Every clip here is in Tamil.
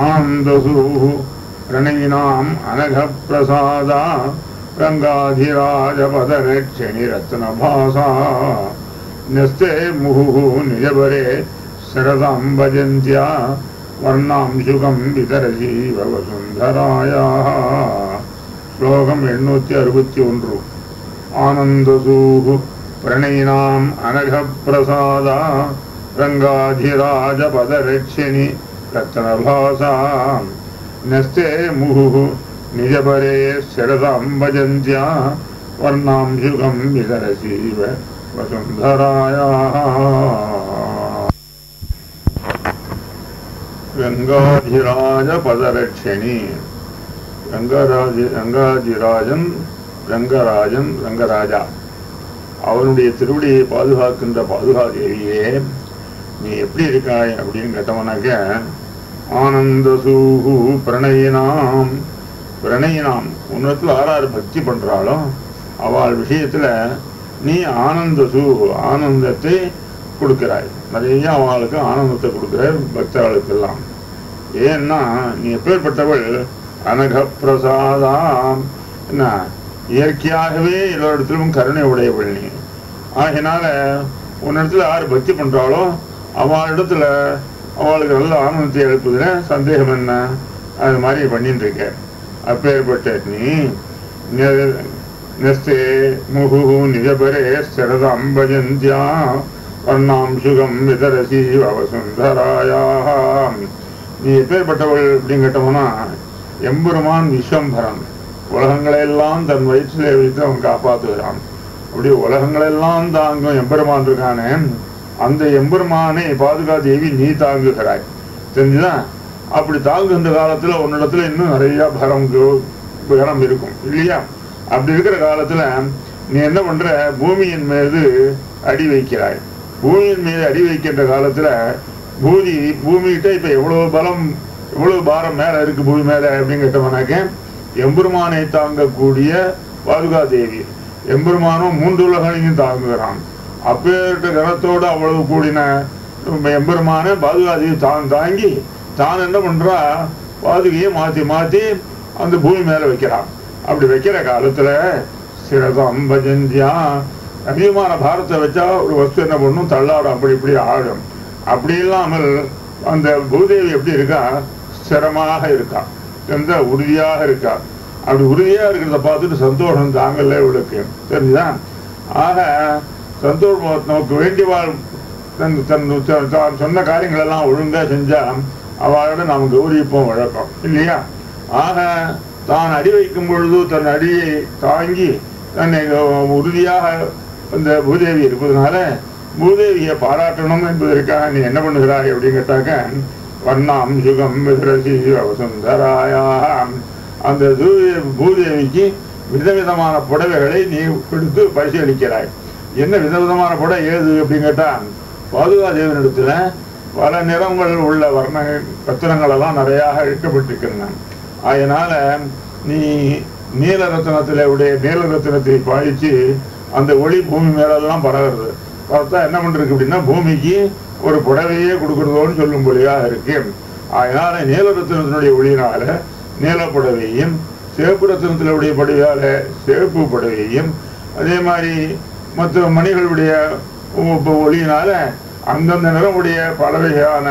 ఆనందసూహు ప్రణయినాం అనఘ ప్రసాద రంగాధిరాజపదరక్షణి భాష నస్తే ముహు నిజబరే శరదాం భజంత్యా వర్ణాంశుకం వితరీవ వసుంధరాయ శ్లోకం ஸ்லோகம் అరుగుతి அறுபத்தி ఆనందసూ ஆனந்தசூகு అనఘ அனகப்பிரசாதா रङ्गाधिराजपदरक्षिणि रत्नभासा नस्ते मुहुः निजपरे शरदाम् भजन्त्या वर्णांशुकम् वितरसीव वसुन्धरायाः ரங்காதிராஜபதரட்சணி ரங்கராஜ ரங்காதிராஜன் ரங்கராஜன் ரங்கராஜா அவனுடைய திருவடியை பாதுகாக்கின்ற பாதுகாதேவியே நீ எப்படி இருக்காய் அப்படின்னு கேட்டவனாக்க ஆனந்தசூஹு பிரணயினாம். பிரணயினாம் உன்னத்தில் ஆறாறு பக்தி பண்றாளோ அவள் விஷயத்துல நீ ஆனந்த சூஹு ஆனந்தத்தை கொடுக்கிறாய். நிறைய அவளுக்கு ஆனந்தத்தை கொடுக்கிற பக்தர்களுக்கெல்லாம். ஏன்னா நீ எப்பேற்பட்டவள்? அனக பிரசாதாம் என்ன? இயற்கையாகவே எல்லோரிடத்திலும் கருணை உடையவள் நீ. ஆகினால உன்னிடத்துல யார் பக்தி பண்றாளோ அவளிடத்துல அவளுக்கு நல்ல ஆனந்தத்தை எழுப்புதுல சந்தேகம் என்ன? அது மாதிரி பண்ணிட்டு இருக்க. அப்பேற்பட்ட நீ நெ- நெஸ்தே முகு நிஜபரே ஸ்திரதம் பஜந்தியா வர்ணாம்சுகம் விதரசி அவசுந்தராயாம். நீ எப்பேற்பட்டவள் அப்படின்னு கேட்டோம்னா எம்பெருமான் விஸ்வம்பரன் உலகங்களையெல்லாம் தன் வயிற்றிலே வைத்து அவன் காப்பாற்றுகிறான். அப்படி உலகங்களெல்லாம் தாங்கும் எம்பெருமான் இருக்கானே அந்த எம்பெருமானை பாதுகாதேவி நீ தாங்குகிறாய். தெரிஞ்சுதான் அப்படி தாங்குகின்ற காலத்துல உன்னிடத்துல இன்னும் நிறைய பரம் பரம் இருக்கும் இல்லையா? அப்படி இருக்கிற காலத்துல நீ என்ன பண்ற? பூமியின் மீது அடி வைக்கிறாய். பூமியின் மீது அடி வைக்கின்ற காலத்துல பூதி பூமிகிட்ட இப்ப எவ்வளவு பலம் எவ்வளவு பாரம் மேல இருக்கு பூமி மேல அப்படின்னு கேட்டவனாக்க எம்பெருமானை தாங்கக்கூடிய பாதுகாதேவி எம்பெருமானும் மூன்று உலகங்களையும் தாங்குகிறான். அப்பேற்ற கனத்தோடு அவ்வளவு கூடின எம்பெருமான பாதுகாதியை தான் தாங்கி தான் என்ன பண்ணுறா பாதுகையை மாற்றி மாற்றி அந்த பூமி மேலே வைக்கிறான். அப்படி வைக்கிற காலத்தில் சிரதம் பஜந்தியா அதிகமான பாரத்தை வச்சா ஒரு வஸ்து என்ன பண்ணும்? தள்ளாடும். அப்படி இப்படி ஆடும். அப்படி இல்லாமல் அந்த பூதேவி எப்படி இருக்கா? ஸ்திரமாக இருக்கா. எந்த உறுதியாக இருக்கா? அப்படி உறுதியாக இருக்கிறத பார்த்துட்டு சந்தோஷம் தாங்கல இவளுக்கு. தெரிஞ்சுதான் ஆக சந்தூர் நமக்கு வேண்டியவாள் தன் தன் தான் சொன்ன காரியங்கள் எல்லாம் ஒழுங்கா செஞ்சா அவளோட நாம் கௌரவிப்போம் வழக்கம் இல்லையா? ஆக தான் அடி வைக்கும் பொழுது தன் அடியை தாங்கி தன்னை உறுதியாக அந்த பூதேவி இருப்பதனால பூதேவியை பாராட்டணும் என்பதற்காக நீ என்ன பண்ணுகிறாய் அப்படின்னு கேட்டாக்க வண்ணாம் சுகம் விதரசி வசுந்தராயாம். அந்த பூதேவிக்கு விதவிதமான புடவைகளை நீ கொடுத்து பரிசீலிக்கிறாய். என்ன விதவிதமான படம் ஏது அப்படின்னு கேட்டா பாதுகாதேவனிடத்துல பல நிறங்கள் உள்ள வர்ண ரத்தினங்கள் நிறையா நிறைய இழுக்கப்பட்டிருக்கின்றன நீ நீல ரத்தினத்தில உடைய நீல ரத்தினத்தை பாய்ச்சி அந்த ஒளி பூமி மேலெல்லாம் பரவுறது. பார்த்தா என்ன பண்ணிருக்கு அப்படின்னா பூமிக்கு ஒரு புடவையே கொடுக்குறதோன்னு சொல்லும் பொழியாக இருக்கு. அதனால நீல ரத்தினத்தினுடைய ஒளியினால நீல புடவையும் சிவப்பு ரத்தினத்தினுடைய புடவையால சிவப்பு புடவையும் அதே மாதிரி மற்ற மணிகளுடைய ஒளியினால அந்தந்த நிறமுடைய பலவகையான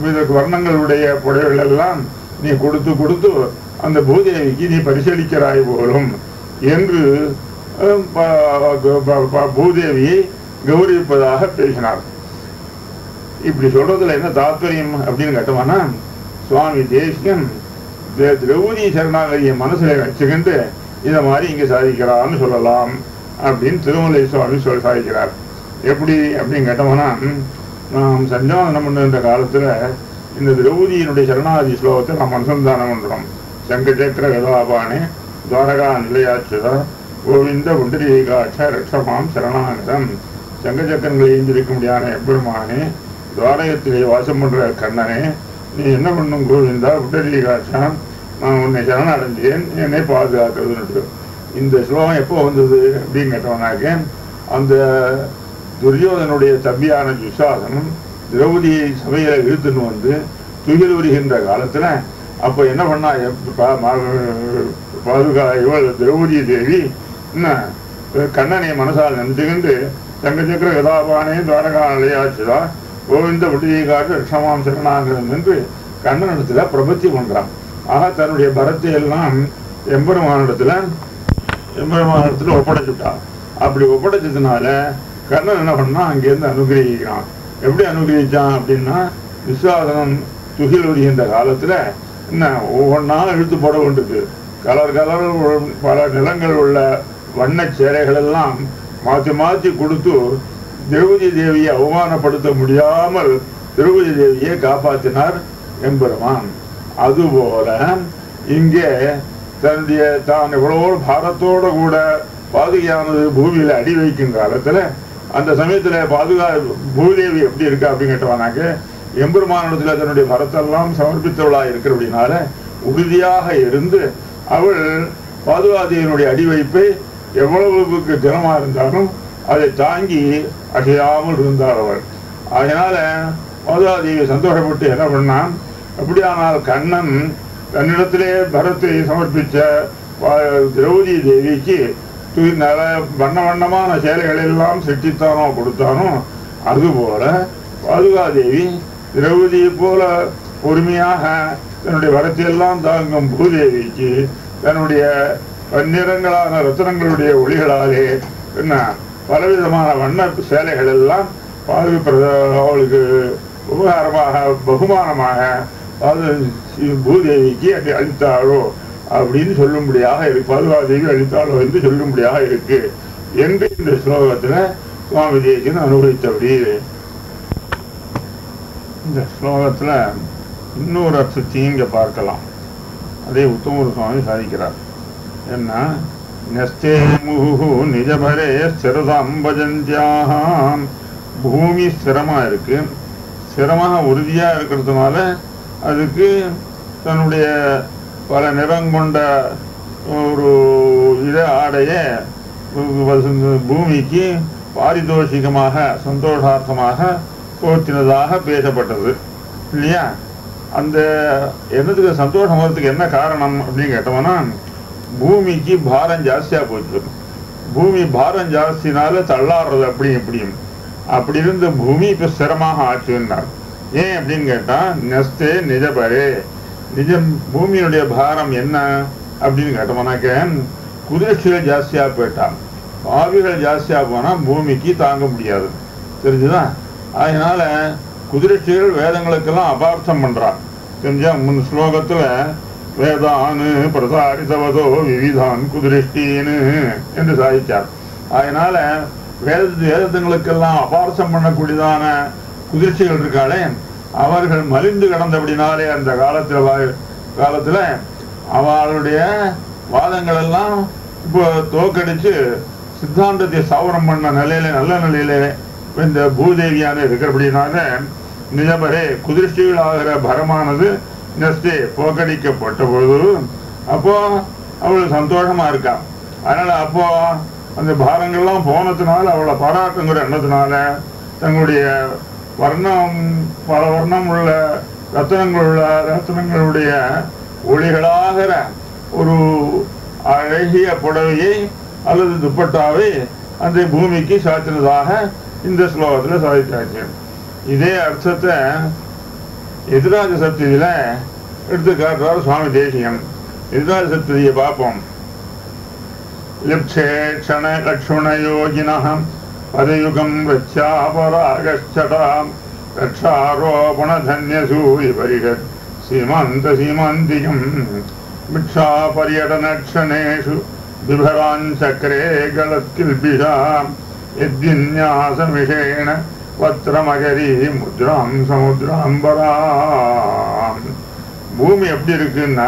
வித வர்ணங்களுடைய புடவைகள் எல்லாம் நீ கொடுத்து கொடுத்து அந்த பூதேவிக்கு நீ பரிசீலிக்கிறாய் போலும் என்று ப- ப- ப- பூதேவியை கௌரவிப்பதாக பேசினார். இப்படி சொல்றதுல என்ன தாத்பரியம் அப்படின்னு கேட்டோம்னா சுவாமி தேசியம் திரௌதி சரணாகரிய மனசுல வச்சுக்கிட்டு இதை மாதிரி இங்க சாதிக்கிறான்னு சொல்லலாம். அப்படின்னு திருமலை சுவாமி சொல் சாதிக்கிறார். எப்படி அப்படின்னு கேட்டோம்னா நாம் சஞ்சாதனம் பண்ணுற காலத்துல இந்த திரௌதியினுடைய சரணாதி ஸ்லோகத்தை நாம் அனுசந்தானம் பண்றோம். சங்கச்சக்கர கதாபானே துவாரகா நிலையாச்சுதா கோவிந்த புண்டரீகாட்ச ரட்சமாம் சரணாகதம். சங்கச்சக்கரங்களை ஏந்திருக்க முடியாத எப்பெருமானே துவாரகத்திலே வாசம் பண்ற கண்ணனே நீ என்ன பண்ணும் கோவிந்தா புண்டரீகாட்சா நான் உன்னை சரணடைஞ்சேன் என்னை பாதுகாக்கிறதுன்னு இந்த ஸ்லோகம் எப்போ வந்தது அப்படின்னு கேட்டோம்னாக்க அந்த துரியோதனுடைய தம்பியான துஷாசனம் திரௌதியை சபையில இழுத்துன்னு வந்து துயில் உரிகின்ற காலத்துல அப்ப என்ன பண்ணா எப்~ மா- பாதுகா இவள் திரௌதி தேவி என்ன கண்ணனை மனசால் நினைச்சுக்கிண்டு தங்க சக்கர கதாபானே துவாரகா நிலையாச்சுதா கோவிந்த விடுதியை காட்டு ரிஷமாம் சரணாகிரம் என்று கண்ணனிடத்துல பிரபத்தி பண்றான். ஆக தன்னுடைய பரத்தை எல்லாம் எம்பெருமானிடத்துல எம்பெருமானிடத்துல ஒப்படைச்சுட்டான் அப்படி ஒப்படைச்சதுனால கண்ணன் என்ன பண்ணா அங்கேருந்து அனுகிரகிக்கிறான். எப்படி அனுகிரகிச்சான் அப்படின்னா விஸ்வாசனம் துகில் வருகின்ற காலத்துல என்ன ஒவ்வொன்றா இழுத்து போட வேண்டியது. கலர் கலர் பல நிலங்கள் உள்ள வண்ண சேலைகள் எல்லாம் மாற்றி மாற்றி கொடுத்து திரௌபதி தேவியை அவமானப்படுத்த முடியாமல் திரௌபதி தேவியை காப்பாற்றினார் எம்பெருமான். அதுபோல இங்கே தன்னுடைய தான் எவ்வளவோ பாரத்தோட கூட பாதுகையானது பூமியில அடி வைக்கும் காலத்துல அந்த சமயத்துல பாதுகா பூதேவி எப்படி இருக்கா அப்படின்னு கேட்டவானாக்க எம்பெருமானிடத்துல தன்னுடைய பரத்தெல்லாம் சமர்ப்பித்தவளா இருக்கிறபடினால உறுதியாக இருந்து அவள் பாதுகாதேவியினுடைய அடிவைப்பை எவ்வளவுக்கு தினமா இருந்தாலும் அதை தாங்கி அசையாமல் இருந்தாள் அவள். அதனால பாதுகாதேவி சந்தோஷப்பட்டு என்ன பண்ணான்? அப்படியானால் கண்ணன் தன்னிடத்திலே பரத்தை சமர்ப்பித்த திரௌதி தேவிக்கு தூய் நல வண்ண வண்ணமான சேலைகளெல்லாம் சிட்டித்தானோ கொடுத்தானோ அதுபோல பாதுகாதேவி திரௌதியை போல பொறுமையாக தன்னுடைய வரத்தையெல்லாம் தாங்கும் பூதேவிக்கு தன்னுடைய பன்னிறங்களான ரத்னங்களுடைய ஒளிகளாலே என்ன பலவிதமான வண்ண சேலைகள் எல்லாம் பாது அவளுக்கு உபகாரமாக பகுமானமாக அது பூதேவிக்கு அடி அளித்தாரோ அப்படின்னு சொல்லும்படியாக இருக்கு பாதுகாதேவி அளித்தாரோ என்று சொல்லும்படியாக இருக்கு. என்று இந்த ஸ்லோகத்துல சுவாமி தேசியன் அனுபவித்தபடி இந்த ஸ்லோகத்துல இன்னொரு அர்த்தத்தையும் இங்க பார்க்கலாம். அதே உத்தமூர் சுவாமி சாதிக்கிறார். என்ன? நஸ்தே முகு நிஜபரே ஸ்திரதாம் பஜந்தியாம் பூமி ஸ்திரமா இருக்கு. ஸ்திரமாக உறுதியா இருக்கிறதுனால அதுக்கு தன்னுடைய பல நிறம் கொண்ட ஒரு இத ஆடையை பூமிக்கு பாரிதோஷிகமாக சந்தோஷார்த்தமாக போற்றினதாக பேசப்பட்டது. இல்லையா? அந்த என்னதுக்கு சந்தோஷம் வர்றதுக்கு என்ன காரணம் அப்படின்னு கேட்டோம்னா பூமிக்கு பாரம் ஜாஸ்தியாக போச்சு. பூமி பாரம் ஜாஸ்தினால தள்ளாடுறது அப்படி இப்படியும். அப்படி இருந்த பூமி இப்போ ஸ்திரமாக ஆச்சுன்னார் ஏன் அப்படின்னு கேட்டா நெஸ்தே நிஜபரே நிஜம் பூமியினுடைய பாரம் என்ன? அப்படின்னு கேட்டோம்னாக்க குதிரைச்சிகள் ஜாஸ்தியா போயிட்டான் ஆவிகள் ஜாஸ்தியா போனா பூமிக்கு தாங்க முடியாது. தெரிஞ்சுதான் அதனால குதிரைச்சிகள் வேதங்களுக்கெல்லாம் அபார்த்தம் பண்றான் தெரிஞ்சா முன் ஸ்லோகத்துல வேதானு பிரசாரிதவதோ விவிதான் குதிருஷ்டின்னு என்று சாதிச்சார். அதனால வேத வேதங்களுக்கெல்லாம் அபார்த்தம் பண்ணக்கூடியதான குதிர்ச்சிகள் இருக்காளே. அவர்கள் மலிந்து கிடந்தபடினாலே அந்த காலத்துல வா- காலத்துல அவளுடைய வாதங்கள் எல்லாம் இப்போ தோக்கடிச்சு சித்தாந்தத்தை சாவரம் பண்ண நிலையில நல்ல நிலையில இந்த பூதேவியான இருக்கிறபடினால நிஜபரே குதிர்ச்சிகள் ஆகிற பரமானது நெஸ்டே போக்கடிக்கப்பட்ட பொழுது அப்போ அவள் சந்தோஷமா இருக்கா. அதனால அப்போ அந்த பாரங்கள்லாம் போனதுனால அவளை பாராட்டுங்கிற எண்ணத்தினால தங்களுடைய வர்ணம் பல வர்ணம் உள்ள ரத்தனங்கள் உள்ள ரத்தனங்களுடைய ஒளிகளாகிற ஒரு அழகிய புடவையை அல்லது துப்பட்டாவை அந்த பூமிக்கு சாத்தினதாக இந்த ஸ்லோகத்துல சாதித்தாச்சு. இதே அர்த்தத்தை எதிராஜ சப்ததியில் எடுத்து காட்டுறார் சுவாமி தேசியம் எதிராஜ சப்ததியை பார்ப்போம். லிப்சே க்ஷண லக்ஷ்மண யோகினः பதயுகம் ரச்சாபராகச்சடாம் ரக்ஷாரோபண தன்யசூரி பரிஷத் சீமந்த சீமாந்திகம் भिक्षा पर्यटनक्षणेषु बिभरान् चक्रे गलत्किल्बिषाम् यद्विन्यासमिषेण பத்திரமகரி முத்ராம் சமுத்திராம்பராம் பூமி எப்படி இருக்குன்னா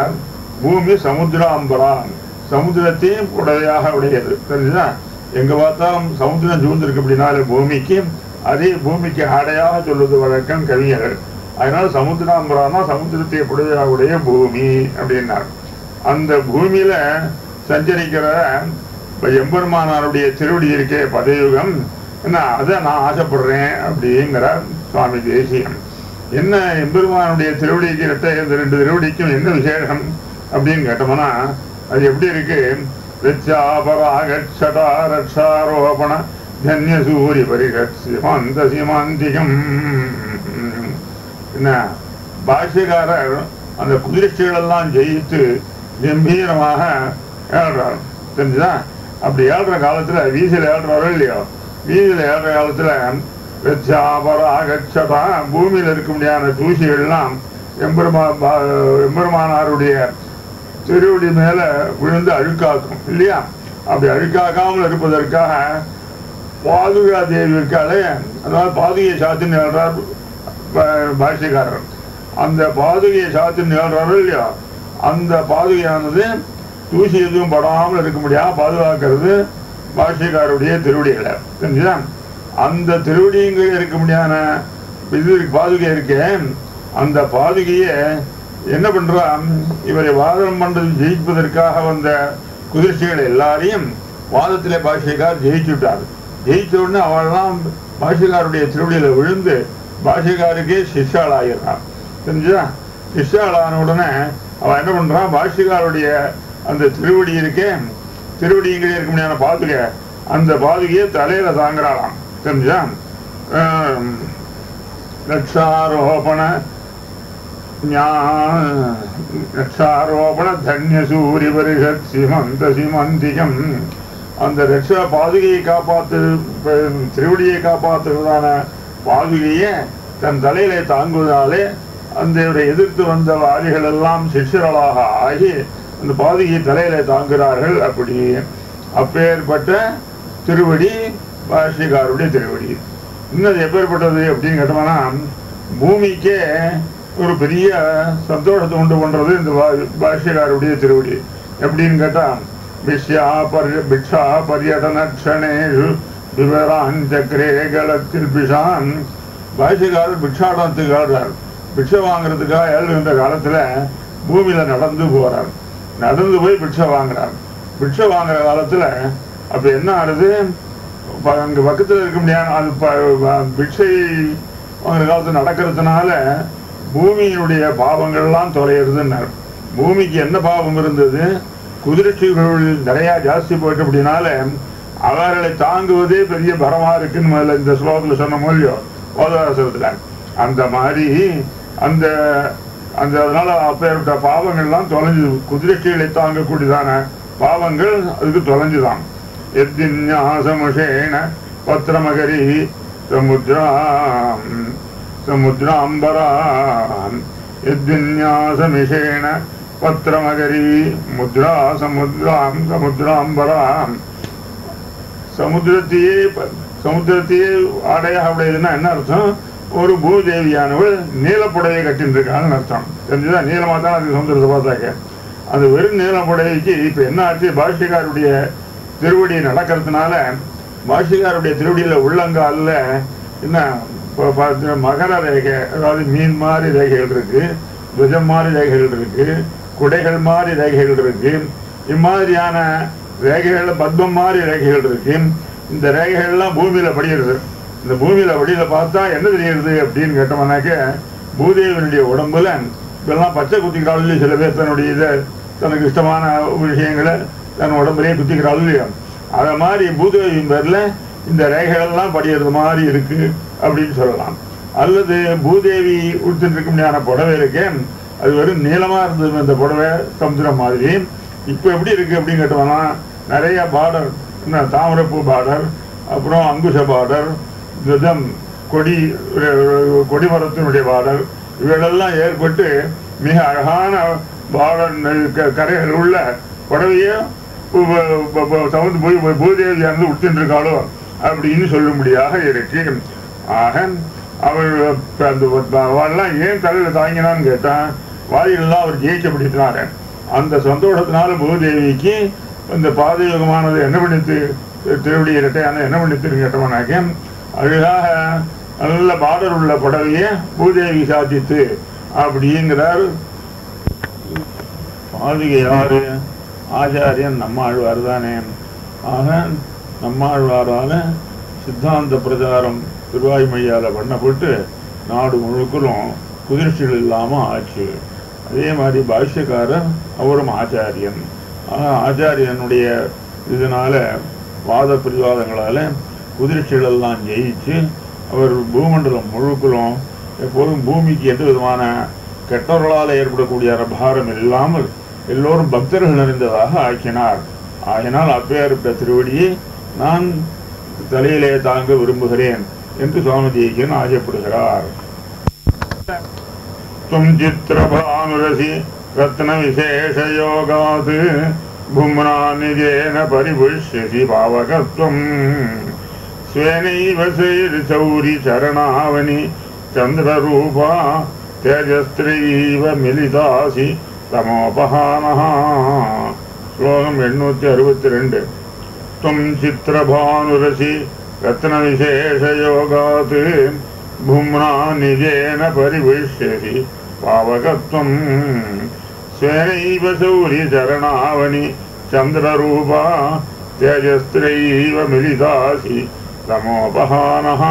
பூமி சமுத்திராம்பராம் சமுத்திரத்தையும் உடையாக உடையது தெரிஞ்சுதா எங்க பார்த்தாலும் சமுத்திரம் சூழ்ந்திருக்கு அப்படின்னாலே பூமிக்கு அதே பூமிக்கு ஆடையாக சொல்வது வழக்கம் கவிஞர்கள். அதனால சமுத்திராம்பரானா சமுத்திரத்தை புடையாவுடைய பூமி அப்படின்னார். அந்த பூமியில சஞ்சரிக்கிற எம்பெருமானாருடைய திருவடி இருக்கே பதயுகம். என்ன அதை நான் ஆசைப்படுறேன் அப்படிங்கிறார் சுவாமி தேசியம். என்ன எம்பெருமானுடைய திருவடிக்கு இரட்டை இந்த ரெண்டு திருவடிக்கும் என்ன விசேஷம் அப்படின்னு கேட்டோம்னா அது எப்படி இருக்கு? ரிச்சாபராகட்சடா ரட்சாரோபண தன்ய சூரி பரிகட் சிமாந்த என்ன? பாஷ்யக்காரர் அந்த குதிரைகள் எல்லாம் ஜெயித்து கம்பீரமாக ஏழ்றார். தெரிஞ்சுதா? அப்படி ஏழ்ற காலத்துல வீசில ஏழ்றாரோ இல்லையோ? வீதியில ஏழ்ற காலத்துல வெச்சாபராகட்சதா பூமியில இருக்க முடியாத தூசிகள்லாம் எம்பெருமா பா- எம்பெருமானாருடைய திருவடி மேல விழுந்து அழுக்காக்கும் இல்லையா? அப்படி அழுக்காக்காமல் இருப்பதற்காக பாதுகா தேவி இருக்காளே. அதாவது பாதுகையை சாத்தி நிகழ்றார் பாஷ்யக்காரர். அந்த பாதுகையை சாத்தி நிகழ்றாரோ இல்லையா அந்த பாதுகையானது தூசி எதுவும் படாமல் இருக்க முடியாம பாதுகாக்கிறது பாஷ்யக்காரருடைய திருவடிகளை. தெரிஞ்சுதா அந்த திருவடிங்க இருக்க முடியாத இது இருக்கு, பாதுகை இருக்கேன் அந்த பாதுகையை என்ன பண்றான் இவரை வாதம் பண்றது ஜெயிப்பதற்காக வந்த குதிர்ச்சிகள் எல்லாரையும் வாதத்திலே ஜெயிச்சு ஜெயிச்சுட்டார் ஜெயிச்ச உடனே அவள்லாம் பாஷிகாருடைய திருவடியில விழுந்து பாஷிகாருக்கே சிஷால் ஆகிறான் தெரிஞ்சா சிஷால் ஆன உடனே அவன் என்ன பண்றான்? பாஷிகாருடைய அந்த திருவடி இருக்கே திருவடிங்களே இருக்க முடியாத பாதுகை அந்த பாதுகையை தலையில தாங்குறாளாம். தெரிஞ்சா லட்சாரோபண ஞா- தன்ய சூரிய பரிஷத் சிமந்த சிமந்திகம் அந்த ரட்சா பாதுகையை காப்பாத்து திருவடியை காப்பாற்றுவதான பாதுகையை தன் தலையிலே தாங்குவதாலே அந்த எதிர்த்து வந்த வாரிகள் எல்லாம் சிஷ்யர்களாக ஆகி அந்த பாதுகையை தலையிலே தாங்குகிறார்கள் அப்படி. அப்பேற்பட்ட திருவடி பாஷிகாருடைய திருவடி. இன்னும் அது எப்பேற்பட்டது அப்படின்னு கேட்டோம்னா பூமிக்கே ஒரு பெரிய சந்தோஷத்தை உண்டு பண்றது இந்த பா- பாஷ்யக்காருடைய திருவடி. எப்படின்னு கேட்டா பிஷ்யா பர்ய பிக்ஷா பர்யடன விவரான் சக்கரே கலத்தில் பிஷான். பாஷ்யக்காரர் பிக்ஷாடனத்துக்கு ஆடுறார் பிக்ஷை வாங்குறதுக்காக ஏழுகின்ற காலத்துல பூமியில நடந்து போறார். நடந்து போய் பிக்ஷை வாங்குறார். பிக்ஷை வாங்குற காலத்துல அப்ப என்ன ஆகுது? ப- அங்க பக்கத்துல இருக்க முடியாது. அது பிக்ஷை வாங்குற காலத்துல நடக்கிறதுனால பூமியினுடைய பாவங்கள்லாம் தொலைகிறதுன்னார் பூமிக்கு என்ன பாவம் இருந்தது? குதிரைச்சிகள் நிறையா ஜாஸ்தி போயிட்டு அப்படினால அவர்களை தாங்குவதே பெரிய பரமா இருக்குன்னு முதல்ல இந்த ஸ்லோகத்தில் சொன்ன மொழியோ ஓதவாசத்துல அந்த மாதிரி அந்த அந்த அதனால அப்பேற்பட்ட பாவங்கள்லாம் தொலைஞ்சது. குதிரைச்சிகளை தாங்கக்கூடியதான பாவங்கள் அதுக்கு தொலைஞ்சுதான். எத்தின்யாசமுஷேன பத்திரமகரி சமுத்ராம் சமுத்ராம்பராம் எத்தின்யாசமிஷேன பத்திரமகரி முத்ரா சமுத்ராம் சமுத்ராம்பராம் சமுத்திரத்தையே ப- சமுத்திரத்தையே ஆடையாக உடையதுன்னா என்ன அர்த்தம் ஒரு பூதேவியானவள் நீலப்புடையை கட்டின்றிருக்காங்கன்னு அர்த்தம் தெரிஞ்சுதா நீளமாக தான் அது சமுத்திரத்தை பார்த்தாக்க அந்த வெறும் நீலப்புடவைக்கு இப்போ என்ன ஆச்சு பாஷ்யக்காருடைய திருவடி நடக்கிறதுனால பாஷ்யக்காருடைய திருவடியில் உள்ளங்காலில் என்ன இப்போ பார்த்து மகர ரேகை அதாவது மீன் மாதிரி ரேகைகள் இருக்கு துவஜம் மாதிரி ரேகைகள் இருக்கு குடைகள் மாதிரி ரேகைகள் இருக்கு இம்மாதிரியான ரேகைகள் பத்மம் மாதிரி ரேகைகள் இருக்கு. இந்த ரேகைகள்லாம் பூமியில படிகிறது இந்த பூமியில வழியில பார்த்தா என்ன தெரியுது அப்படின்னு கேட்டோம்னாக்க பூதேவனுடைய உடம்புல இப்பெல்லாம் பச்சை குத்திக்கிறாள் சில பேர் தன்னுடைய இதை தனக்கு இஷ்டமான விஷயங்களை தன் உடம்புலேயே குத்திக்கிறாள் இல்லையா? அதை மாதிரி பூதேவியின் பேர்ல இந்த ரேகைகள்லாம் படிகிறது மாதிரி இருக்கு அப்படின்னு சொல்லலாம். அல்லது பூதேவி உடுத்திட்டு இருக்க முடியாத புடவை இருக்கேன் அது வெறும் நீளமா இருந்தது அந்த புடவை சமுத்திரம் மாதிரி. இப்போ எப்படி இருக்கு அப்படின்னு கேட்டோம்னா நிறைய பார்டர் என்ன தாமரப்பூ பார்டர் அப்புறம் அங்குஷ பார்டர் விதம் கொடி கொடிமரத்தினுடைய பார்டர் இவைகளெல்லாம் ஏற்பட்டு மிக அழகான பார்டர் க- கரைகள் உள்ள புடவையும் சமந்து போய் பூதேவி உடுத்திட்டு இருக்காளோ அப்படின்னு சொல்லும்படியாக இருக்கு ஆக அவள் அந்த அவெல்லாம் ஏன் தலையில் தாங்கினான்னு கேட்டான் வாயிலெல்லாம் அவர் ஜெயிச்சப்படுத்தினாரு அந்த சந்தோஷத்தினால பூதேவிக்கு இந்த பாதயோகமானது என்ன பண்ணித்து திருவடி இரட்டையான என்ன பண்ணித்துன்னு கேட்டோம்னாக்க அழகாக நல்ல பாடல் உள்ள புடவையை பூதேவி சாதித்து அப்படிங்கிறார். பாதுகை யாரு? ஆச்சாரியன் நம்மாழ்வார் தானே. ஆக நம்மாழ்வாரான சித்தாந்த பிரச்சாரம் திருவாய்மையால் பண்ணப்பட்டு நாடு முழுக்கலும் குதிர்ச்சிகள் இல்லாமல் ஆச்சு. அதே மாதிரி பாஷ்யக்காரர் அவரும் ஆச்சாரியன். ஆனால் ஆச்சாரியனுடைய இதனால வாத பிரிவாதங்களால் குதிர்ச்சிகள் எல்லாம் ஜெயிச்சு அவர் பூமண்டலம் முழுக்கலும் எப்போதும் பூமிக்கு எந்த விதமான கெட்டவர்களால் ஏற்படக்கூடிய பாரம் இல்லாமல் எல்லோரும் பக்தர்கள் நிறைந்ததாக ஆக்கினார். ஆகினால் அப்பேற்பட்ட திருவடியை நான் தலையிலே தாங்க விரும்புகிறேன் என்று சுவாமி தேசியன் ஆசைப்படுகிறார். தும் சித்திரபானுரசி ரத்ன விசேஷ யோகாத் பும்னா பரிபுஷ்யசி பாவகத்வம் ஸ்வேனைவ சௌரி சரணாவனி சந்திரரூபா தேஜஸ்திரீவ மிலிதாசி தமோபகானஹா ஸ்லோகம் எண்ணூற்றி அறுபத்தி ரெண்டு. त्वं चित्रभानुरसि रत्नविशेषयोगात् भुम्ना निजेन परिविश्यसि पावकत्वं स्वेनैव शौर्यचरणावनि चन्द्ररूपा तेजस्त्रैव मिलितासि तमोपहानः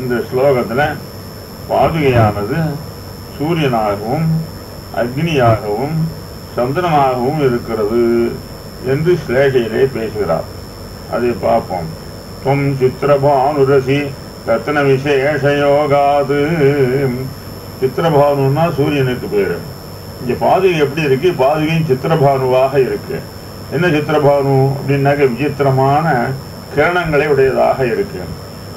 இந்த ஸ்லோகத்தில் பாதுகையானது சூரியனாகவும் அக்னியாகவும் சந்திரனாகவும் இருக்கிறது என்று ஸ்லேஷையிலே பேசுகிறார். அதை பார்ப்போம். துவம் சித்திரபானுரசி ரத்ன விசேஷயோகாது சித்திரபானுன்னா சூரியனுக்கு பேரு. இங்க பாதுகை எப்படி இருக்கு? பாதுகையும் சித்திரபானுவாக இருக்கு. என்ன சித்திரபானு அப்படின்னாக்க விசித்திரமான கிரணங்களை உடையதாக இருக்கு.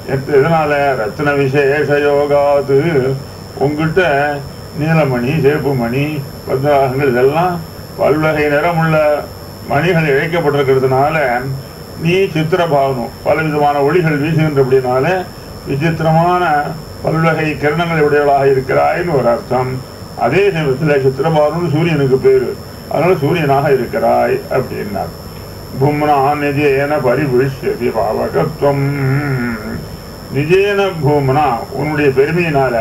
எத்- இதனால ரத்ன விசேஷ யோகாது. உங்ககிட்ட நீலமணி சேப்பு மணி பத்மராகங்கள் இதெல்லாம் பல்வகை நிறமுள்ள மணிகள் இழைக்கப்பட்டிருக்கிறதுனால நீ சித்திரபானு பல விதமான ஒளிகள் வீசுகின்றபடினால விசித்திரமான பல்வகை கிரணங்கள் உடையவளாக இருக்கிறாய்னு ஒரு அர்த்தம். அதே சமயத்தில் சித்திரபானுன்னு சூரியனுக்கு பேரு. அதனால சூரியனாக இருக்கிறாய் அப்படின்னார். பும்னா நிஜேன பரிபுஷ்யதி பாவகத்துவம். நிஜேன பூமனா உன்னுடைய பெருமையினால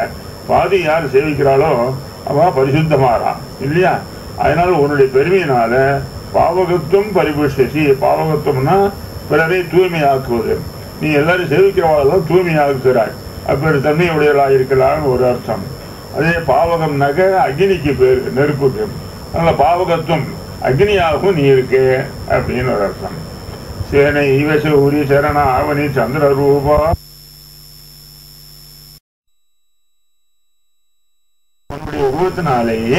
பாதி யார் சேவிக்கிறாளோ அவ பரிசுத்தமாறான் இல்லையா? அதனால உன்னுடைய பெருமையினால பாவகத்துவம் பரிபுஷ்டி. பாவகத்துவம்னா பிறரை தூய்மையாக்குவது. நீ எல்லாரும் சேவிக்கிறவாளெல்லாம் தூய்மையாக்குகிறாய். அப்படி தன்மை உடையவளாக இருக்கலாம்னு ஒரு அர்த்தம். அதே பாவகம் நக அக்னிக்கு பேர் நெருப்புக்கு. அதனால பாவகத்துவம் அக்னியாகவும் நீ இருக்கு அப்படின்னு ஒரு அர்த்தம். சேனை இவச உரி சரண ஆவணி சந்திர ரூபா. உன்னுடைய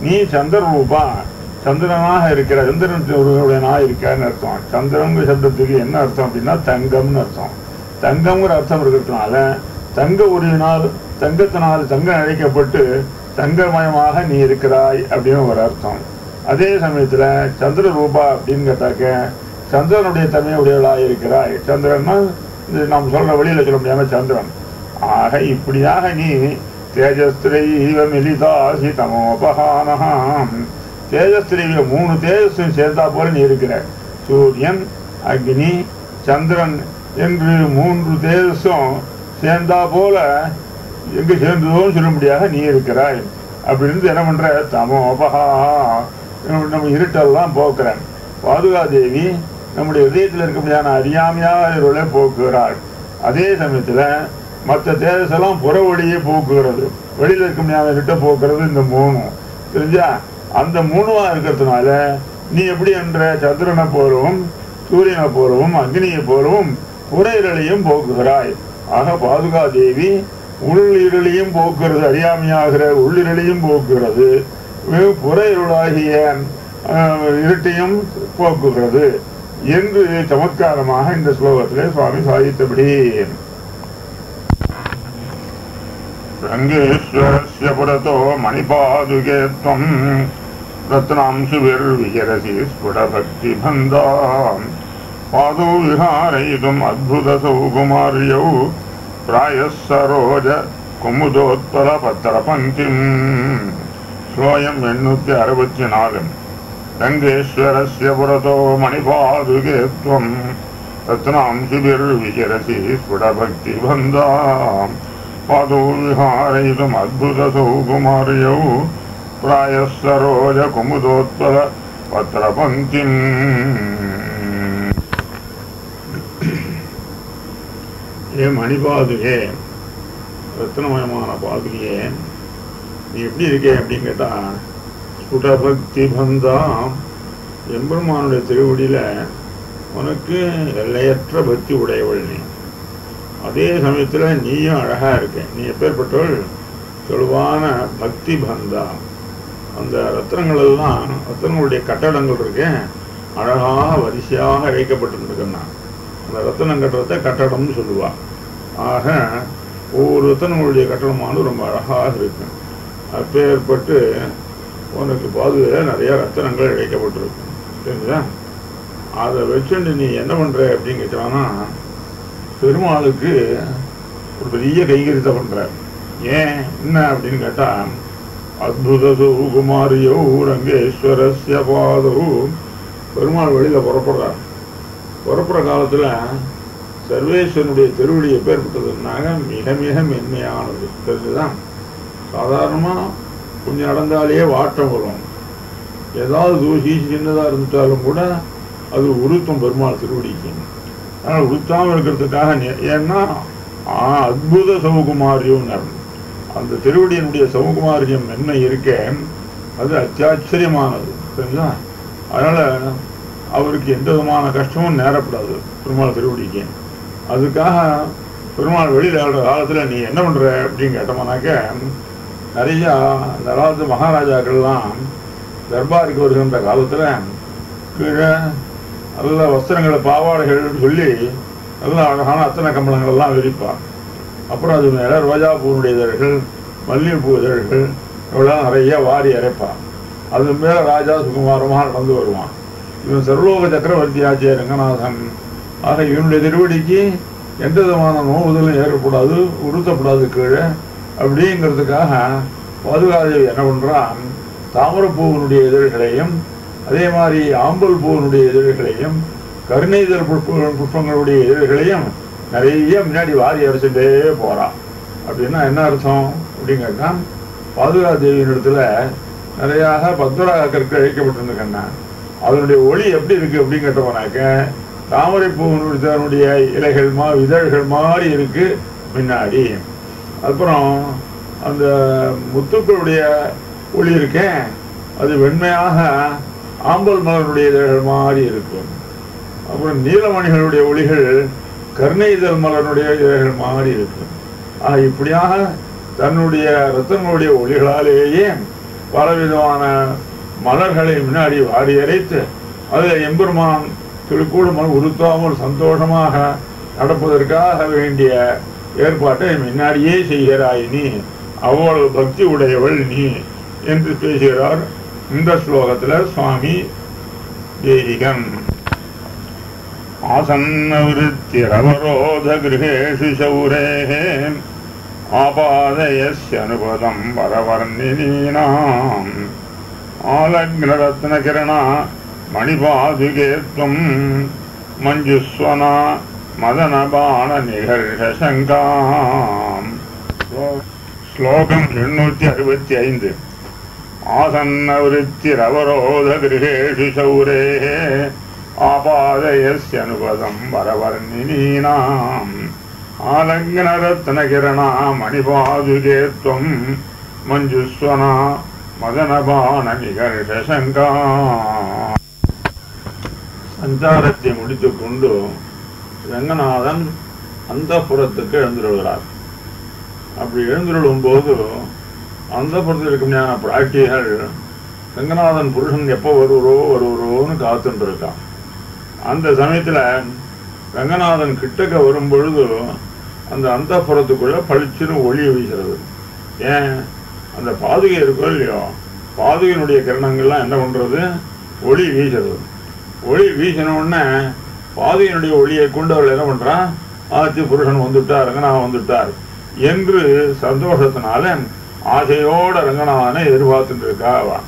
நீ சந்திர ரூபா சந்திரனாக இருக்கிற சந்திரனுடைய இருக்கான்னு அர்த்தம்? சந்திரங்கிற சப்தத்துக்கு என்ன அர்த்தம் அப்படின்னா தங்கம்னு அர்த்தம். தங்கம்ங்கிற அர்த்தம் இருக்கிறதுனால தங்க உருவினால் தங்கத்தினால் தங்கம் அழைக்கப்பட்டு தங்கமயமாக நீ இருக்கிறாய் அப்படின்னு ஒரு அர்த்தம். அதே சமயத்துல சந்திர ரூபா அப்படின்னு கேட்டாக்க சந்திரனுடைய தன்மை உடையவளாக இருக்கிறாய். சந்திரன்னா இது நாம் சொல்ற வெளியில் சொல்ல முடியாம சந்திரன். ஆக இப்படியாக நீ தேஜஸ்திரைவ மிலிதாசி தமோபகானகாம் தேஜஸ்திரைவ மூணு தேஜஸும் சேர்ந்தா போல நீ இருக்கிற. சூரியன் அக்னி சந்திரன் என்று மூன்று தேஜஸும் சேர்ந்தா போல எங்கு சேர்ந்ததோன்னு சொல்ல முடியாத நீ இருக்கிறாய். அப்படின்னு என்ன பண்ற? தமோபகா நம்ம இருட்டெல்லாம் போக்குறேன். பாதுகாதேவி நம்முடைய இதயத்தில் இருக்க முடியாத அறியாமையாக இருளை போக்குகிறாள். அதே சமயத்துல மற்ற தேஜஸெல்லாம் புற வழியே போக்குகிறது. வெளியில் இருக்கும் ஞானம் கிட்ட போக்குறது இந்த மூணும் தெரிஞ்சா? அந்த மூணுவா இருக்கிறதுனால நீ எப்படி என்ற சந்திரனை போலவும் சூரியனை போலவும் அக்னியை போலவும் புற இருளையும் போக்குகிறாய். ஆக பாதுகா தேவி உள்ளிரளையும் போக்குறது அறியாமையாகிற உள்ளிரளையும் போக்குகிறது. வெறும் புற இருளாகிய இருட்டையும் போக்குகிறது. என்று சமத்காரமாக இந்த ஸ்லோகத்திலே சுவாமி சாதித்தபடி रङ्गेश्वरस्य पुरतो मणिपादुके त्वम् रत्नांशुभिर्विहरसि स्फुटभक्तिबन्धाम् पादौ विहारयितुम् अद्भुतसौ कुमार्यौ प्रायः सरोज कुमुदोत्पलपत्रपङ्क्तिम् श्लोयम् एण्णूति अरुपति नालम् रङ्गेश्वरस्य पुरतो मणिपादुके त्वम् रत्नांशुभिर्विहरसि स्फुटभक्तिबन्धाम् पादौ विहारयितुम् अद्भुतसौकुमार्यौ प्रायः सरोज कुमुदोत्पल पत्रपङ्क्तिम् ஏ மணிபாதுகே ரத்னமயமான பாதுகையே நீ எப்படி இருக்கே அப்படின்னு கேட்டா ஸ்புடபக்தி பந்தா எம்பெருமானுடைய திருவடியில உனக்கு எல்லையற்ற பக்தி உடையவள் நீ அதே சமயத்தில் நீயும் அழகாக இருக்க. நீ எப்பேற்பட்டவள்? தெளிவான பக்தி பந்தா. அந்த ரத்னங்கள் எல்லாம் ரத்னங்களுடைய கட்டடங்கள் இருக்கேன் அழகாக வரிசையாக இழைக்கப்பட்டிருக்குன்னா அந்த ரத்தனம் கட்டுறத கட்டடம்னு சொல்லுவாள் ஆக ஒவ்வொரு ரத்தனங்களுடைய கட்டடமானது ரொம்ப அழகாக இருக்கும் அப்பேற்பட்டு உனக்கு பாதுகையில் நிறையா ரத்தனங்கள் இழைக்கப்பட்டிருக்கு. சரிங்களா அதை வச்சுட்டு நீ என்ன பண்ணுற அப்படின்னு கேட்டானா பெருமாளுக்கு ஒரு பெரிய கைகரித்தை பண்ற ஏன்? என்ன அப்படின்னு கேட்டா அத்புத குமாரியோ ரங்கேஸ்வரஸ்ய பாதவு பெருமாள் வழியில் புறப்படுறார். புறப்படுற காலத்துல சர்வேஸ்வரனுடைய திருவடி எப்பேற்பட்டதுனாக மிக மிக மென்மையானது. தெரிஞ்சுதான் சாதாரணமா கொஞ்சம் நடந்தாலே வாட்டம் வரும். ஏதாவது தூசி சின்னதா இருந்துட்டாலும் கூட அது உருத்தம் பெருமாள் திருவடிக்கு. அதனால் சுத்தாமல் இருக்கிறதுக்காக ஏன்னா ஆ, அத்புத சௌகுமாரியம் அந்த திருவடியினுடைய சவகுமாரியம் என்ன இருக்க அது அத்தியாச்சரியமானது சரிங்களா அதனால் அவருக்கு எந்த விதமான கஷ்டமும் நேரப்படாது பெருமாள் திருவடிக்கு. அதுக்காக பெருமாள் வெளியில் ஆடுற காலத்தில் நீ என்ன பண்ணுற அப்படின்னு கேட்டோம்னாக்க நிறையா அந்த காலத்து மகாராஜாக்கள்லாம் தர்பாருக்கு வருகின்ற காலத்தில் கீழே நல்ல வஸ்திரங்களை பாவாடைகள்னு சொல்லி நல்ல அழகான அத்தனை கம்பளங்களெல்லாம் விரிப்பான். அப்புறம் அது மேலே ரோஜா பூனுடைய இதழ்கள் மல்லிகைப்பூ இதழ்கள் இவெல்லாம் நிறைய வாரி அரைப்பான். அது மேலே ராஜா சுகுமாரமாக நடந்து வருவான். இவன் சர்வலோக சக்கரவர்த்தி ஆச்சிய ரங்கநாதன். ஆக இவனுடைய திருவடிக்கு எந்த விதமான நோவுதலும் ஏற்படாது உறுத்தப்படாது கீழே. அப்படிங்கிறதுக்காக பாதுகாதேவி என்ன பண்ணுறான் தாமரப்பூவினுடைய இதழ்களையும் அதே மாதிரி ஆம்பல் பூவனுடைய இதழ்களையும் கருணைதல் புஷ்பங்களுடைய இதழ்களையும் நிறைய முன்னாடி வாரி அரைச்சுட்டே போறான் அப்படின்னா என்ன அர்த்தம்? அப்படின்னு கேட்டா பாதுகாதேவியின் இடத்துல நிறையாக பத்மராக கற்கள் அழிக்கப்பட்டிருந்துக்கண்ணா அதனுடைய ஒளி எப்படி இருக்கு அப்படின்னு கேட்டோம்னாக்க தாமரை பூவனுடைய இலைகள் மா இதழ்கள் மாதிரி இருக்கு முன்னாடி. அப்புறம் அந்த முத்துக்களுடைய ஒளி இருக்கேன் அது வெண்மையாக ஆம்பல் மலருடைய இதழ்கள் மாதிரி இருக்கும். அப்புறம் நீலமணிகளுடைய ஒளிகள் கருணை இதழ் மலருடைய இதழ்கள் மாதிரி இருக்கும். ஆக இப்படியாக தன்னுடைய ரத்தங்களுடைய ஒளிகளாலேயே பலவிதமான மலர்களை முன்னாடி வாரி அரைத்து அதில் எம்பெருமான் திருக்கூடுமல் உறுத்தாமல் சந்தோஷமாக நடப்பதற்காக வேண்டிய ஏற்பாட்டை முன்னாடியே செய்கிறாய் நீ. அவ்வளவு பக்தி உடையவள் நீ என்று பேசுகிறார் இந்த ஸ்லோகத்துல சுவாமி தேவிகன் ஆசன்னவிருத்திரவரோத கிரகேஷு சௌரேः ஆபாதயஸ்யனுபதம் வரவர்ணினீனாம் ஆலக்னரத்னகிரணா மணிபாதுகே त्वम् மஞ்சுஸ்வனா மதனபாண நிகர்ஷங்காம் ஸ்லோகம் எண்ணூத்தி அறுபத்தி ஐந்து ஆசன்னவருத்திரவரோத கிரகேஷு சௌரேः ஆபாதயஸ்யனுபதம் வரவர்ணினீனாம் ஆலங்கனரத்னகிரணா மணிபாதுகே त्वम् மஞ்சுஸ்வனா மதனபான நிகர்ஷங்கா சஞ்சாரத்தை முடித்துக் கொண்டு ரங்கநாதன் அந்த புறத்துக்கு எழுந்துள்ளார் அப்படி எழுந்துள்ளும் போது அந்த புறத்தில் இருக்கும் ஞான பிராட்டிகள் ரங்கநாதன் புருஷன் எப்போ வருவரோ வருவரோன்னு காத்துட்டு இருக்கான் அந்த சமயத்துல ரங்கநாதன் கிட்டக்க வரும் பொழுது அந்த அந்த புறத்துக்குள்ள பளிச்சுன்னு ஒளி வீசுறது. ஏன்? அந்த பாதுகை இருக்கோ இல்லையோ பாதுகையினுடைய கிரணங்கள்லாம் என்ன பண்றது? ஒளி வீசுறது. ஒளி வீசின உடனே பாதுகையினுடைய ஒளியை கொண்டு அவள் என்ன பண்றான்? ஆச்சு புருஷன் வந்துட்டார் ரங்கநாதன் வந்துட்டார் என்று சந்தோஷத்தினால ஆசையோட ரங்கநாதனை எதிர்பார்த்துட்டு இருக்காவா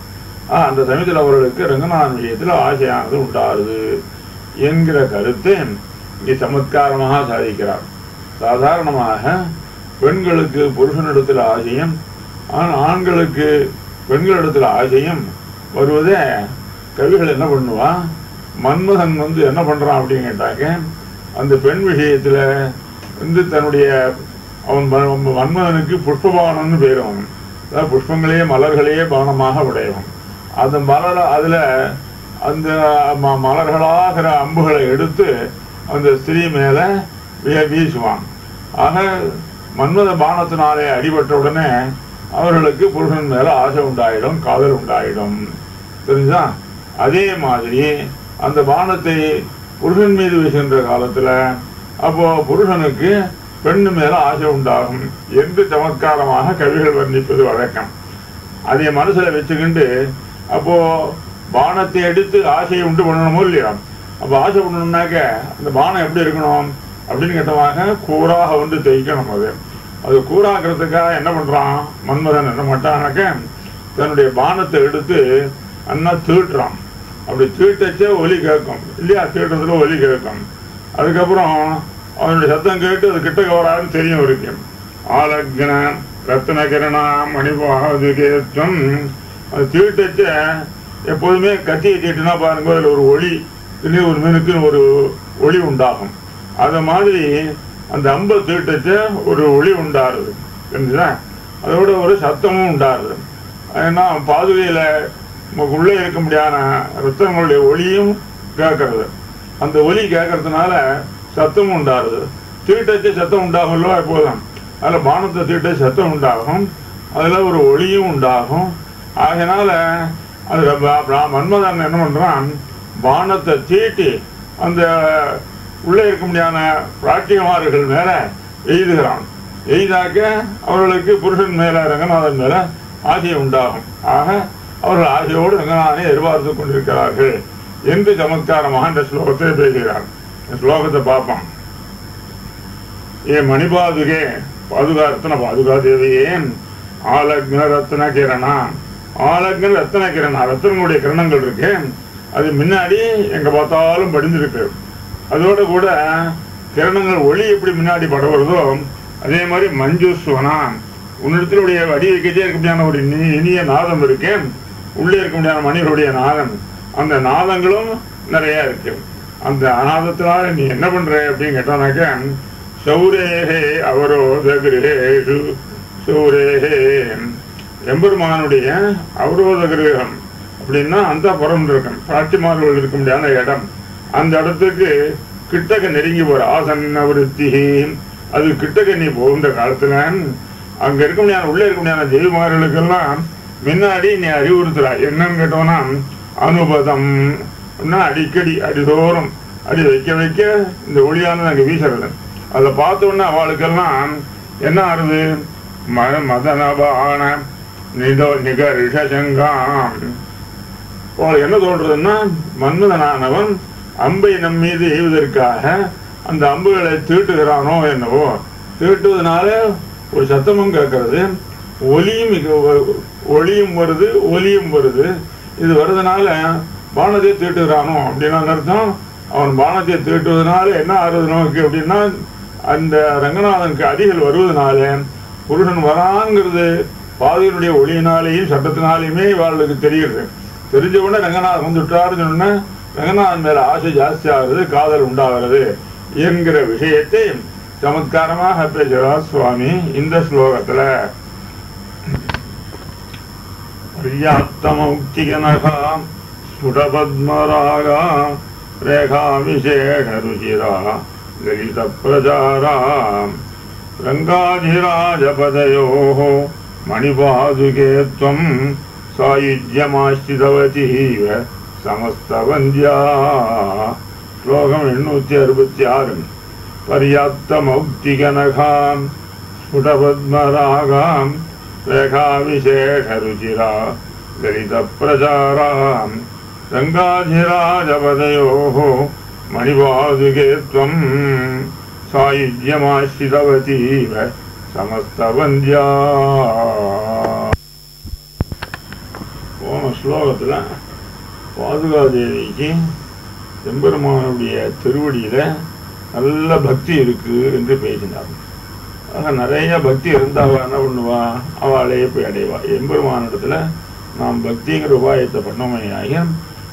அந்த சமயத்தில் அவர்களுக்கு ரங்கநாதன் விஷயத்தில் ஆசையானது உண்டாருது என்கிற கருத்தை இங்கே சமத்காரமாக சாதிக்கிறார். சாதாரணமாக பெண்களுக்கு புருஷனிடத்தில் ஆசையும் ஆண்களுக்கு பெண்களிடத்தில் ஆசையும் வருவதே கவிகள் என்ன பண்ணுவா? மன்மதன் வந்து என்ன பண்றான் அப்படின்னு கேட்டாக்க அந்த பெண் விஷயத்துல வந்து தன்னுடைய அவன் மன்மதனுக்கு புஷ்பபானம்னு பேர் அவன். அதாவது புஷ்பங்களே மலர்களையே பானமாக உடையவன். அந்த மலர் அதில் அந்த ம- மலர்களாகிற அம்புகளை எடுத்து அந்த ஸ்திரீ மேலே வீ- வீசுவான். ஆக மன்மத பானத்தினாலே அடிபட்ட உடனே அவர்களுக்கு புருஷன் மேலே ஆசை உண்டாயிடும் காதல் உண்டாயிடும். தெரிஞ்சா அதே மாதிரி அந்த பானத்தை புருஷன் மீது வீசுகின்ற காலத்தில் அப்போ புருஷனுக்கு பெண்ணு மேல ஆசை உண்டாகும். என்று சமத்காரமாக கவிகள் வர்ணிப்பது வழக்கம்? அதை மனசுல வச்சுக்கிண்டு அப்போ பானத்தை எடுத்து ஆசையை உண்டு பண்ணணுமோ இல்லையா? அப்ப ஆசை பண்ணணும்னாக்க அந்த பானம் எப்படி இருக்கணும்? அப்படின்னு கேட்டமாக கூறாக வந்து தைக்கணும் அது. அது கூறாக்குறதுக்காக என்ன பண்றான்? மன்மதன் என்ன மாட்டானாக்க தன்னுடைய பானத்தை எடுத்து அண்ணா தீட்டுறான். அப்படி தீட்டச்சே ஒலி கேட்கும். இல்லையா? தீட்டுறதுல ஒலி கேட்கும். அதுக்கப்புறம் அவனுடைய சத்தம் கேட்டு அது கிட்ட வராதுன்னு தெரியும் இருக்கு ஆலக்ன ரத்ன கிரணா அது தீட்டச்ச எப்போதுமே கத்தியை தீட்டுனா பாருங்க அதில் ஒரு ஒளி திடீர் ஒரு மினுக்குன்னு ஒரு ஒளி உண்டாகும். அது மாதிரி அந்த அம்பை தீட்டச்ச ஒரு ஒளி உண்டாருது. தெரிஞ்சுதா அதோட ஒரு சத்தமும் உண்டாருது. ஏன்னா பாதுகையில் நமக்கு உள்ளே இருக்க முடியாத ரத்தங்களுடைய ஒளியும் கேட்கறது. அந்த ஒலி கேட்கறதுனால சத்தமும் உண்டாகுது தீட்டச்சு சத்தம் உண்டாகும்ல எப்போதும்? அதில் பானத்தை தீட்ட சத்தம் உண்டாகும் அதில் ஒரு ஒளியும் உண்டாகும். ஆகையினால அது மன்மதன் என்ன பண்ணுறான் பானத்தை தீட்டி அந்த உள்ளே இருக்க முடியாத பிராட்டியமார்கள் மேலே எய்துகிறான். எய்தாக்க அவர்களுக்கு புருஷன் மேலே ரங்கநாதன் மேலே ஆசை உண்டாகும். ஆக அவர்கள் ஆசையோடு ரங்கநாதனை எதிர்பார்த்து கொண்டிருக்கிறார்கள் என்று சமத்காரமாக இந்த ஸ்லோகத்தை பேசுகிறார் ஸ்லோகத்தை பார்ப்போம். ஏ மணிபாதுகே பாதுகா ரத்ன பாதுகா தேவியே ஆலக்ன ரத்ன கிரணா. ஆலக்ன ரத்ன கிரணா ரத்தனங்களுடைய கிரணங்கள் இருக்கு. அது முன்னாடி எங்க பார்த்தாலும் படிஞ்சிருக்கு அதோட கூட கிரணங்கள் ஒளி எப்படி முன்னாடி படவுறதோ அதே மாதிரி மஞ்சு சுவனான் உன்னிடத்தினுடைய வடி வைக்கச்சே இருக்க முடியாத ஒரு இனிய நாதம் இருக்கு. உள்ளே இருக்க முடியாத மனிதருடைய நாதம். அந்த நாதங்களும் நிறைய இருக்கு. அந்த அநாதத்தினால நீ என்ன பண்ற அப்படின்னு கேட்டானாக்க சௌரேகே அவரோதகிரேஷு சௌரேகே. எம்பெருமானுடைய அவரோத கிரகம் அப்படின்னா அந்த புறம் இருக்கும். பிராட்சிமார்கள் இருக்க முடியாத இடம். அந்த இடத்துக்கு கிட்டக்க நெருங்கி போற ஆசன விருத்தி அது கிட்டக்க நீ போகின்ற காலத்துல அங்க இருக்க முடியாத உள்ளே இருக்க முடியாத ஜெய்மார்களுக்கெல்லாம் முன்னாடி நீ அறிவுறுத்துறா என்னன்னு கேட்டோம்னா அனுபதம். அப்படின்னா அடிக்கடி அடிதோறும் அடி வைக்க வைக்க இந்த ஒளியானது அங்கே வீசுறது அதை பார்த்த உடனே அவளுக்கெல்லாம் என்ன ஆறுது? ம மதனபான நிதோ நிகரிஷங்காம் அவளுக்கு என்ன தோன்றதுன்னா மன்மதனானவன் அம்பை நம் மீது எய்வதற்காக அந்த அம்புகளை தீட்டுகிறானோ என்னவோ. தீட்டுவதனால ஒரு சத்தமும் கேட்கறது. ஒலியும் ஒளியும் வருது ஒலியும் வருது. இது வருதுனால பானத்தை தீட்டுகிறானோ அப்படின்னா அர்த்தம்? அவன் பானத்தை தீட்டுவதனால என்ன ஆறுது நோக்கு அப்படின்னா அந்த ரங்கநாதனுக்கு அதிகள் வருவதனால புருஷன் வராங்கிறது பாதையினுடைய ஒளியினாலேயும் சட்டத்தினாலேயுமே இவர்களுக்கு தெரிகிறது. தெரிஞ்ச உடனே ரங்கநாதன் வந்துட்டாருன்னு சொன்னா ரங்கநாதன் மேல ஆசை ஜாஸ்தி ஆகுறது காதல் உண்டாகிறது என்கிற விஷயத்தை சமத்காரமாக பேசுகிறார் சுவாமி இந்த ஸ்லோகத்துல. பர்யாப்தமௌக்திகனகா स्फुटपद्मरागा रेखाभिषेखरुचिरा ललितप्रचारा रङ्गाधिराजपदयोः मणिपादुके त्वम् सायुज्यमाश्रितवतीव समस्तवन्द्या। श्लोकमेण्णूत्यरवत्या पर्याप्तमौक्तिकनखाम् स्फुटपद्मरागाम् रेखाविशेषरुचिरा ललितप्रचाराम् गङ्गाधिराजपदयोः मणिवादुगे त्वम् सायुज्यमाश्रितवतीव சமஸ்தவந்தியா போன ஸ்லோகத்தில் பாதுகாதேவிக்கு செம்பெருமானுடைய திருவடியில் நல்ல பக்தி இருக்கு என்று பேசினார். ஆக நிறைய பக்தி இருந்தால் அவள் என்ன பண்ணுவா அவளையே போய் அடைவா. எம்பெருமானிடத்தில் நாம் பக்திங்கிற உபாயத்தை பண்ணோமையாக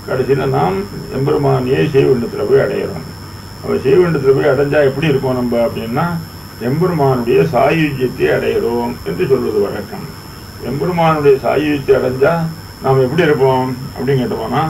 கடைசியில நாம் எம்பெருமானியே செய்வண்டத்தில் போய் அடையிறோம். அவ செய்வண்டத்தில் போய் அடைஞ்சா எப்படி இருக்கும் நம்ம அப்படின்னா எம்பெருமானுடைய சாயுஜ்யத்தை அடைகிறோம் என்று சொல்வது வழக்கம். எம்பெருமானுடைய சாயுஜ்யத்தை அடைஞ்சா நாம் எப்படி இருப்போம் அப்படின்னு கேட்டோம்னா